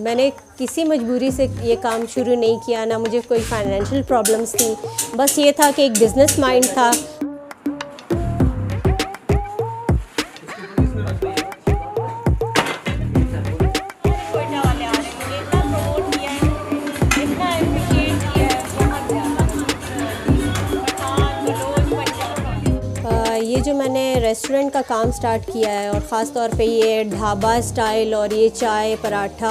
मैंने किसी मजबूरी से ये काम शुरू नहीं किया, ना मुझे कोई फाइनेंशियल प्रॉब्लम्स थी। बस ये था कि एक बिज़नेस माइंड था। ये जो मैंने रेस्टोरेंट का काम स्टार्ट किया है और ख़ास तौर पे ये ढाबा स्टाइल और ये चाय पराठा,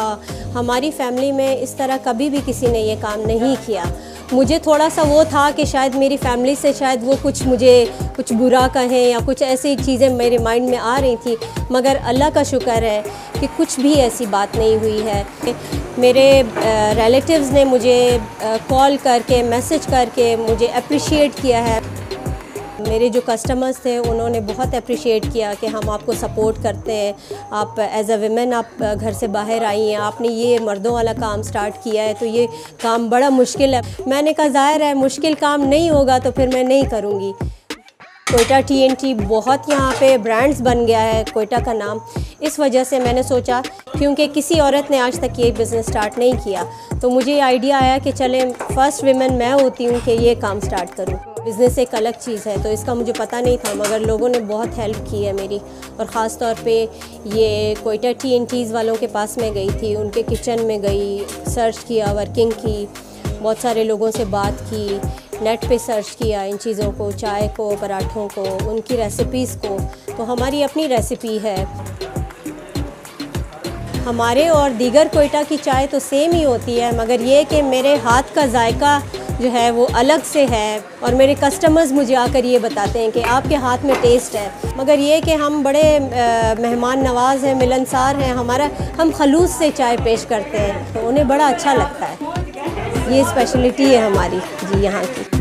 हमारी फैमिली में इस तरह कभी भी किसी ने ये काम नहीं किया। मुझे थोड़ा सा वो था कि शायद मेरी फैमिली से शायद वो कुछ मुझे कुछ बुरा कहें या कुछ ऐसी चीज़ें मेरे माइंड में आ रही थी, मगर अल्लाह का शुक्र है कि कुछ भी ऐसी बात नहीं हुई है। मेरे रिलेटिव्स ने मुझे कॉल करके मैसेज करके मुझे अप्रिशिएट किया है। मेरे जो कस्टमर्स थे, उन्होंने बहुत अप्रिशिएट किया कि हम आपको सपोर्ट करते हैं। आप एज अ वेमेन आप घर से बाहर आई हैं, आपने ये मर्दों वाला काम स्टार्ट किया है तो ये काम बड़ा मुश्किल है। मैंने कहा, ज़ाहिर है, मुश्किल काम नहीं होगा तो फिर मैं नहीं करूँगी। कोयटा टीएनटी बहुत यहाँ पे ब्रांड्स बन गया है कोयटा का नाम। इस वजह से मैंने सोचा, क्योंकि किसी औरत ने आज तक ये बिज़नेस स्टार्ट नहीं किया तो मुझे ये आइडिया आया कि चले फ़र्स्ट वीमेन मैं होती हूँ कि ये काम स्टार्ट करूँ। बिज़नेस एक अलग चीज़ है तो इसका मुझे पता नहीं था, मगर लोगों ने बहुत हेल्प की है मेरी। और ख़ास तौर पे ये कोयटा टी एन टीज़ वालों के पास में गई थी, उनके किचन में गई सर्च किया वर्किंग की, बहुत सारे लोगों से बात की नेट पे सर्च किया इन चीज़ों को, चाय को, पराठों को, उनकी रेसिपीज़ को। तो हमारी अपनी रेसिपी है। हमारे और दीगर कोयटा की चाय तो सेम ही होती है, मगर ये कि मेरे हाथ का जायका जो है वो अलग से है और मेरे कस्टमर्स मुझे आकर ये बताते हैं कि आपके हाथ में टेस्ट है। मगर ये कि हम बड़े मेहमान नवाज़ हैं, मिलनसार हैं, हमारा, हम खलूस से चाय पेश करते हैं तो उन्हें बड़ा अच्छा लगता है। ये स्पेशलिटी है हमारी जी यहाँ की।